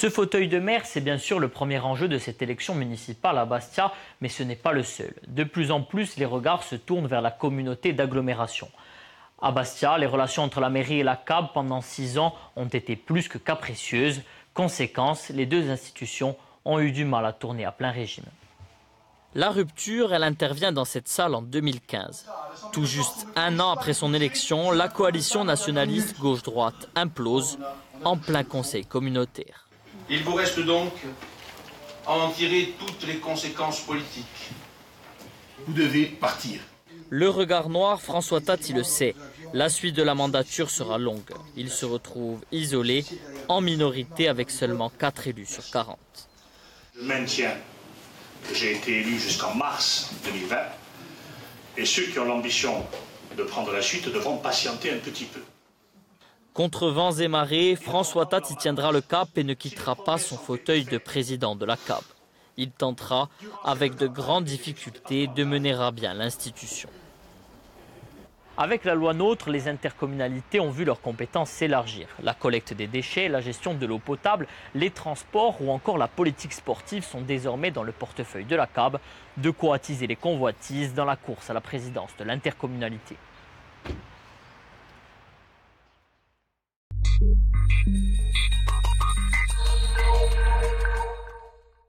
Ce fauteuil de maire, c'est bien sûr le premier enjeu de cette élection municipale à Bastia, mais ce n'est pas le seul. De plus en plus, les regards se tournent vers la communauté d'agglomération. À Bastia, les relations entre la mairie et la CAB pendant six ans ont été plus que capricieuses. Conséquence, les deux institutions ont eu du mal à tourner à plein régime. La rupture, elle intervient dans cette salle en 2015. Tout juste un an après son élection, la coalition nationaliste gauche-droite implose en plein conseil communautaire. Il vous reste donc à en tirer toutes les conséquences politiques. Vous devez partir. Le regard noir, François Tati le sait. La suite de la mandature sera longue. Il se retrouve isolé, en minorité, avec seulement 4 élus sur 40. Je maintiens que j'ai été élu jusqu'en mars 2020. Et ceux qui ont l'ambition de prendre la suite devront patienter un petit peu. Contre vents et marées, François Tati tiendra le cap et ne quittera pas son fauteuil de président de la CAB. Il tentera, avec de grandes difficultés, de mener à bien l'institution. Avec la loi NOTRe, les intercommunalités ont vu leurs compétences s'élargir. La collecte des déchets, la gestion de l'eau potable, les transports ou encore la politique sportive sont désormais dans le portefeuille de la CAB, de quoi attiser les convoitises dans la course à la présidence de l'intercommunalité. Thank you.